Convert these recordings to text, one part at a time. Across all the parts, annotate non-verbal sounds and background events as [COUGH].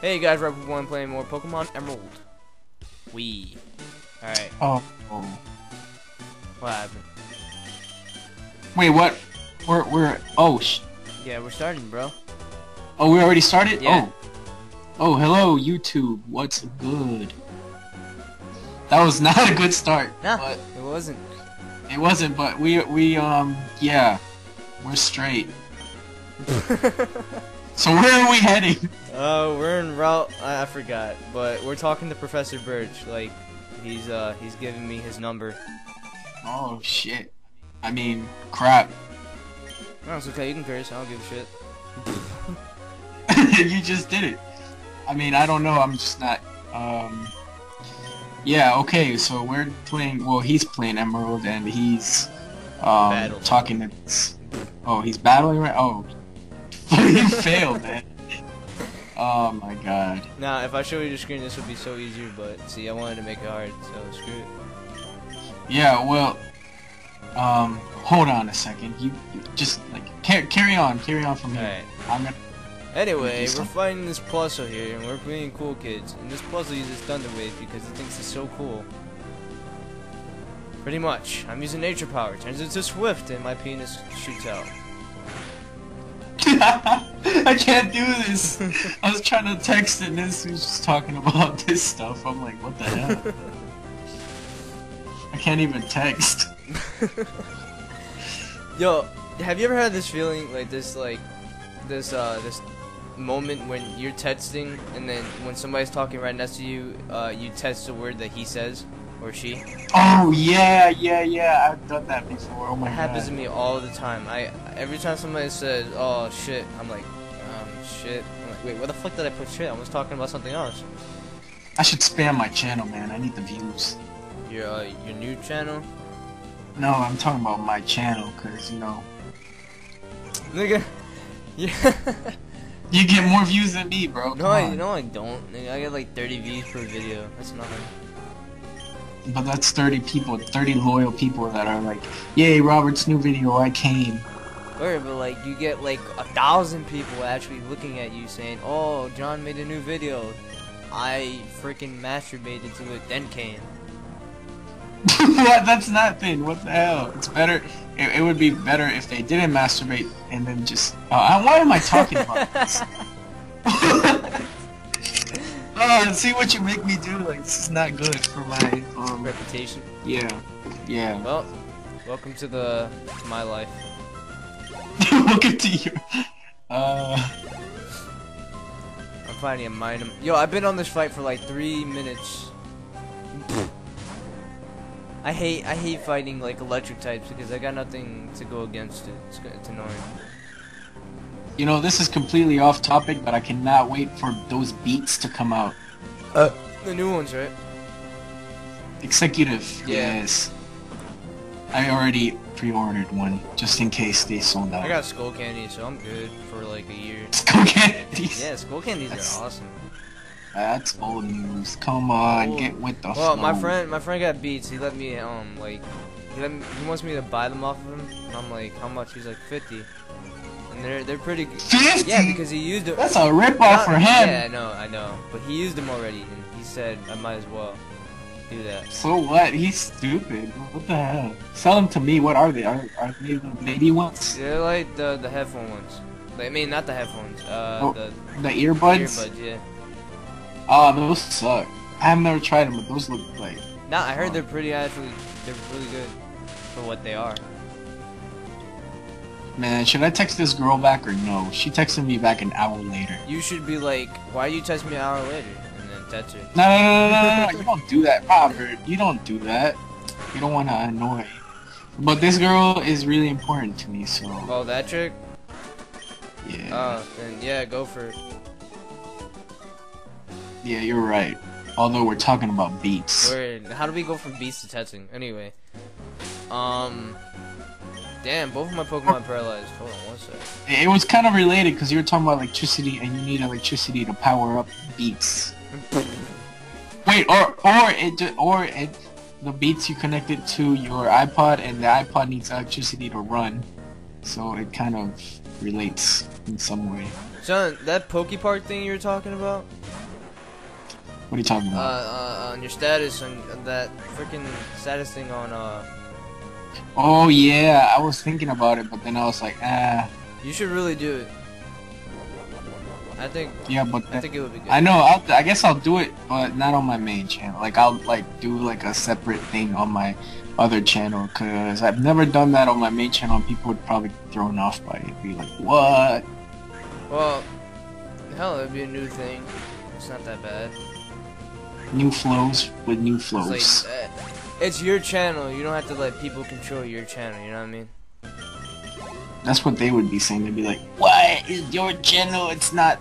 Hey guys, Rebel One playing more Pokemon Emerald. We. Alright, Oh. oh. what happened? Wait, what? We're we're oh sh. Yeah, we're starting, bro. Oh, we already started. Yeah. Oh. Oh, hello YouTube. What's good? That was [LAUGHS] not a good start. Nah, But it wasn't. it wasn't. But we we um yeah, we're straight. [LAUGHS] So where are we heading? Uh, we're in route. I, I forgot, but we're talking to Professor Birch. Like, he's uh, he's giving me his number. Oh shit. I mean, crap. No, it's okay. You can curse. I don't give a shit. [LAUGHS] you just did it. I mean, I don't know. I'm just not. Um. Yeah. Okay. So we're playing. Well, he's playing Emerald, and he's um Battle. talking to. Oh, he's battling right. Oh, you failed, man. Oh my god. Now, if I show you the screen, this would be so easier. But see, I wanted to make it hard, so screw it. Yeah. Well. Um. Hold on a second. You, you just like car- carry on. Carry on from here. Alright. I'm gonna. Anyway, we're fighting this Plusle here, and we're being cool kids. And this Plusle uses Thunder Wave because it thinks it's so cool. Pretty much. I'm using nature power. Turns into Swift, and my penis shoots out. [LAUGHS] I can't do this. I was trying to text and this was just talking about [LAUGHS] this stuff. I'm like, what the hell? I can't even text. [LAUGHS] Yo, have you ever had this feeling like this, like this, uh, this moment when you're texting, and then when somebody's talking right next to you, uh, you text the word that he says or she? Oh yeah, yeah, yeah. I've done that before. Oh my It happens to me all the time. I every time somebody says, "Oh shit," I'm like, um, shit. I'm like, wait, where the fuck did I put shit? I was talking about something else. I should spam my channel, man. I need the views. Your uh, your new channel, No, I'm talking about my channel, cause you know nigga. [LAUGHS] Yeah. you get more views than me, bro. no, I on. no, I don't. Nigga, I get like 30 views per video. That's nothing. But that's 30 people, 30 loyal people that are like, "Yay, Robert's new video! I came." But like you get like a thousand people actually looking at you saying, "Oh, John made a new video." I freaking masturbated to it, then came. what? That's not thin. What the hell? It's better. It, it would be better if they didn't masturbate and then just. Uh, why am I talking about this? [LAUGHS] oh, see what you make me do. Like this is not good for my. Um. Reputation. Yeah. Yeah. Well, welcome to the to my life. [LAUGHS] Welcome to you. Uh. I'm fighting a mine. Yo, I've been on this fight for like three minutes. I hate I hate fighting like electric types because I got nothing to go against it. It's, it's annoying. You know, this is completely off topic, but I cannot wait for those beats to come out. Uh, The new ones, right? Executive. Yeah. Yes. I already pre-ordered one just in case they sold out. I got Skullcandy, so I'm good for like a year. [LAUGHS] Skull candies. Yeah, skull candies That's- are awesome. That's old news. Come on, Old. get with the Well, flow. my friend, my friend got beats. He let me, um, like, he let me, he wants me to buy them off of him. And I'm like, how much? He's like, fifty. And they're they're pretty good. 50? Yeah, because he used them. That's a ripoff Not- for him. Yeah, I know, I know. But he used them already, and he said I might as well do that. So what? He's stupid. What the hell? Sell them to me. What are they? Are, are they the baby ones? They're like the the headphone ones. Like, I mean, not the headphones. Uh, Oh, the The earbuds? earbuds. Yeah. Oh, those suck. I've never tried them, but those look like. Nah, I heard they're pretty actually. They're really good for what they are. Man, should I text this girl back or no? She texted me back an hour later. You should be like, why you text me an hour later, then her. No, no, no, no, no. You don't do that, Robert. You don't do that. You don't want to annoy. But this girl is really important to me, so Oh, that trick. yeah. Oh, then yeah, go for it. Yeah, you're right. Although we're talking about beats. Word. How do we go from beats to testing? Anyway. Um. Damn, both of my Pokemon paralyzed. Hold on one sec. It was kind of related because you were talking about electricity and you need electricity to power up beats. Wait, or or it or it the beats you connected to your iPod and the iPod needs electricity to run, so it kind of relates in some way. Son, that Pokepark thing you were talking about? What are you talking Uh, about? uh, on your status on that freaking status thing on uh. oh yeah, I was thinking about it, but then I was like, ah, You should really do it. I think yeah, but I think it would be good. I know. I'll, I guess I'll do it, but not on my main channel. Like I'll like do like a separate thing on my other channel because I've never done that on my main channel. and People would probably get thrown off by it. Be like, what? Well, hell, it'd be a new thing. It's not that bad. New flows with new It's flows. like uh, it's your channel. You don't have to let people control your channel. You know what I mean? That's what they would be saying. They'd be like, why is your channel? It's not,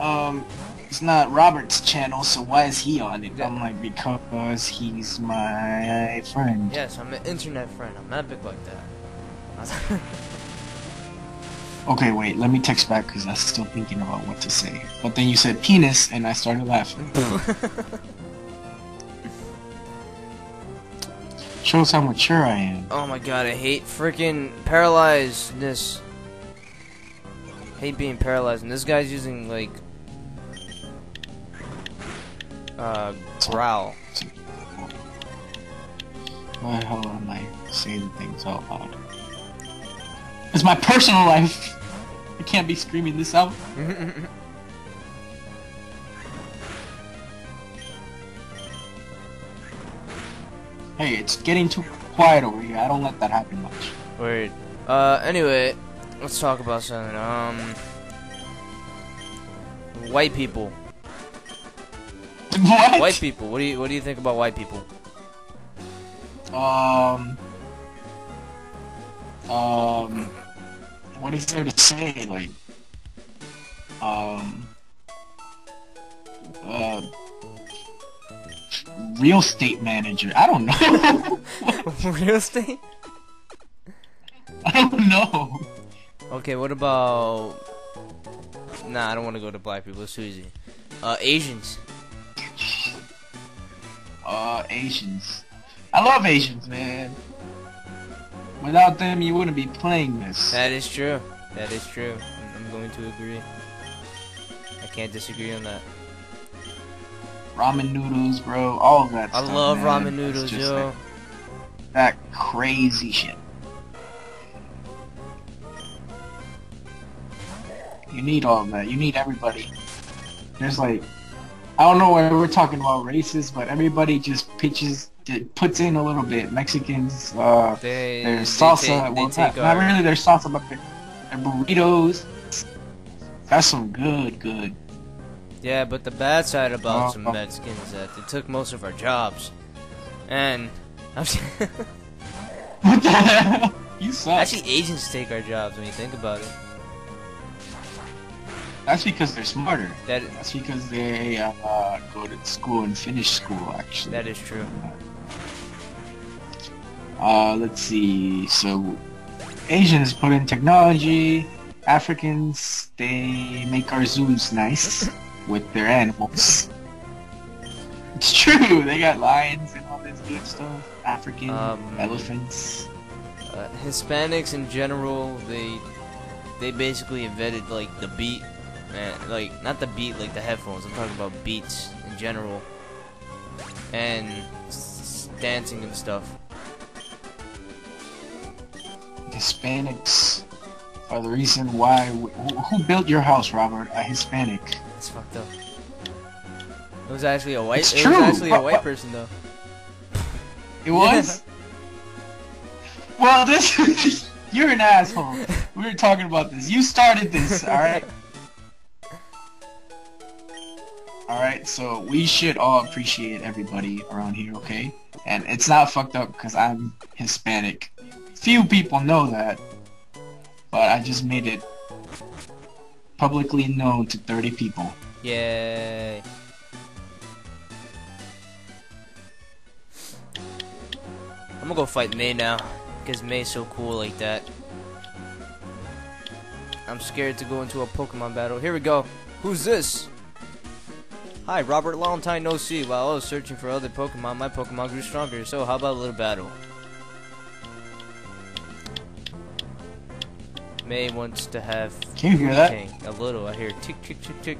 um, it's not Robert's channel. So why is he on it? Yeah. I'm like, because he's my friend. Yes, I'm an internet friend. I'm epic like that. [LAUGHS] Okay, wait. Let me text back because I'm still thinking about what to say. But then you said penis, and I started laughing. [LAUGHS] Shows how mature I am. oh my god, I hate freaking paralyzedness. Hate being paralyzed, and this guy's using like uh growl. Why the hell am I saying things out loud? It's my personal life. I can't be screaming this out. [LAUGHS] Hey, it's getting too quiet over here. I don't let that happen much. Wait. Uh, anyway, let's talk about something. Um, white people. What? White people. What do you What do you think about white people? Um. Um. What is there to say? Like. Um. Uh. Real estate manager. I don't know. [LAUGHS] Real estate. [LAUGHS] I don't know. Okay, what about? Nah, I don't want to go to black people. It's too easy. Uh, Asians. Uh, Asians. I love Asians, man. Without them, you wouldn't be playing this. That is true. That is true. I'm- going to agree. I can't disagree on that. Ramen noodles, bro. All of that I stuff, love man. ramen noodles, just yo. That, that crazy shit. You need all of that. You need everybody. There's like, I don't know why we're talking about races, but everybody just pitches, puts in a little bit. Mexicans, uh, They there's they salsa. they take not, not our- really. There's salsa, but there, there burritos. That's some good, good. Yeah, but the bad side about Uh, some. Mexicans is that they took most of our jobs, and [LAUGHS] What the hell? You suck. actually Asians take our jobs when you think about it. That's because they're smarter. That That's because they uh, go to school and finish school, actually. that is true. Uh, let's see. So, Asians put in technology. Africans, they make our zoos nice [LAUGHS] with their animals. It's true. They got lions and all this good stuff. African Um, elephants. Uh, Hispanics in general, they they basically invented like the beat, and like not the beat like the headphones. I'm talking about beats in general, and dancing and stuff. Hispanics are the reason why. Who built your house, Robert? A Hispanic. It's fucked up. It was actually a white. It's it true. was actually a white person though. It was. [LAUGHS] well, this. [LAUGHS] you're an asshole. We were talking about this. You started this, all right. [LAUGHS] All right, so we should all appreciate everybody around here, okay? And it's not fucked up because I'm Hispanic. Few people know that, but I just made it publicly known to 30 people. Yay. I'm gonna go fight May now, because May's so cool like that. I'm scared to go into a Pokemon battle. Here we go. Who's this? Hi, Robert Long time no see. While I was searching for other Pokemon, my Pokemon grew stronger. So how about a little battle? May wants to have Can you hear that? King. A little. I hear tick tick tick tick.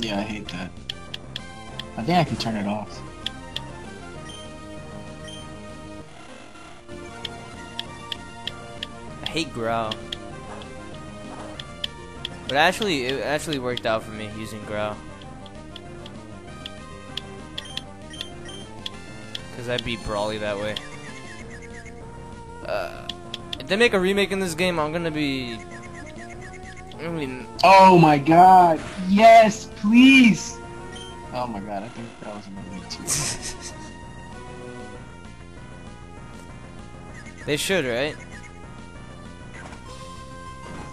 Yeah, I hate that. I think I can turn it off. I hate Growl. But actually, it actually worked out for me using Growl. Because I beat Brawly that way. Uh, if they make a remake in this game, I'm gonna be... I'm gonna be Oh my god! Yes, please! Oh my god, I think that was another too. [LAUGHS] they should, right?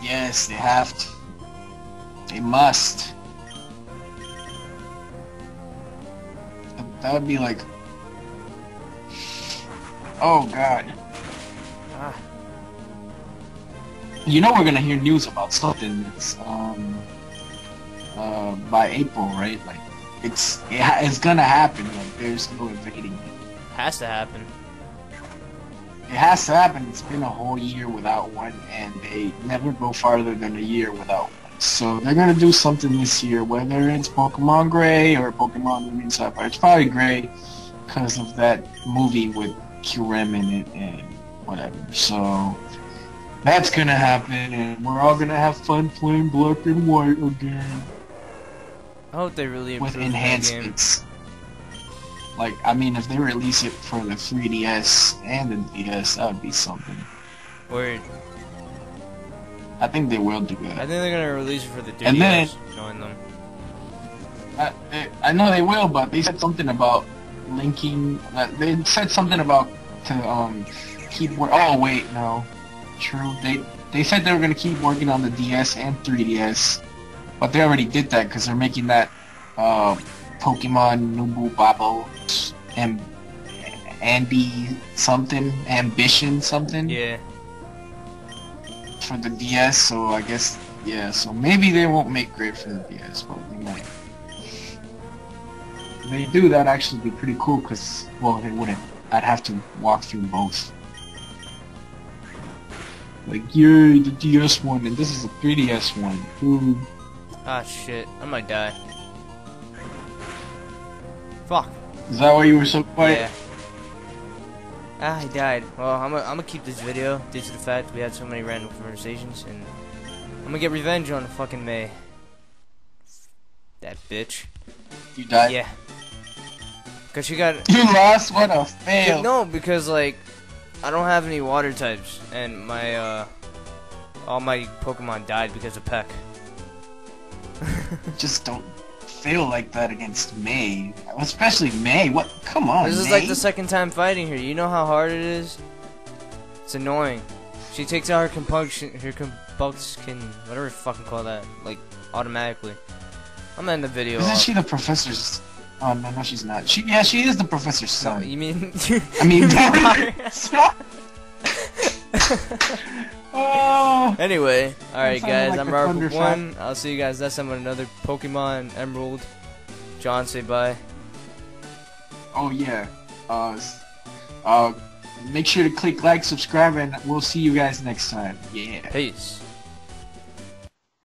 yes, they have to. They must. That would be like. Oh god. Ah, You know we're gonna hear news about something that's um uh by April, right? Like it's it ha- it's gonna happen. Like there's no evading it. has to happen. It has to happen. It's been a whole year without one, and they never go farther than a year without one. So they're gonna do something this year, whether it's Pokemon Gray or Pokemon Ruby and Sapphire. It's probably Gray because of that movie with Kyurem in it and whatever. So that's gonna happen, and we're all gonna have fun playing Black and White again I hope they really with improve game. enhancements. Like, I mean, if they release it for the 3DS and the DS, that would be something. Word. I think they will do it. I think they're gonna release it for the 3DS, And then- knowing them. I, I- know they will, but they said something about linking. Uh, they said something about to um keep. wor- Oh wait, no, true. They they said they were gonna keep working on the DS and 3DS, but they already did that because they're making that uh Pokemon Nubu Babo and Andy something Ambition something Yeah. For the DS. So I guess yeah. So maybe they won't make great for the DS, but they might. If they do, that'd actually be pretty cool. Cause well, they wouldn't. I'd have to walk through both. Like, yay, the DS one, and this is the 3DS one. Ooh. Ah, shit. I might die. Fuck. Is that why you were so quiet? Yeah. Ah, I died. Well, I'm gonna keep this video due to the fact we had so many random conversations, and I'm gonna get revenge on fucking May. That bitch. You died. Yeah. Cause she got You lost. What a fail. no, because like I don't have any water types, and my uh all my Pokemon died because of Peck. [LAUGHS] Just don't fail like that against May, especially May. What? Come on, This is May. like the second time fighting her. You know how hard it is. It's annoying. She takes out her compunction, her combustion, whatever you fucking call that, like automatically. I'm gonna the video. Isn't off. she the professor's? Oh no, no, she's not. She yeah, she is the professor's No, son. you mean? [LAUGHS] I mean, [LAUGHS] [LAUGHS] oh, anyway, all right, guys. like I'm a Robert One. I'll see you guys next time with another Pokemon Emerald. John, say bye. oh yeah. Uh, uh, make sure to click like, subscribe, and we'll see you guys next time. Yeah. Peace.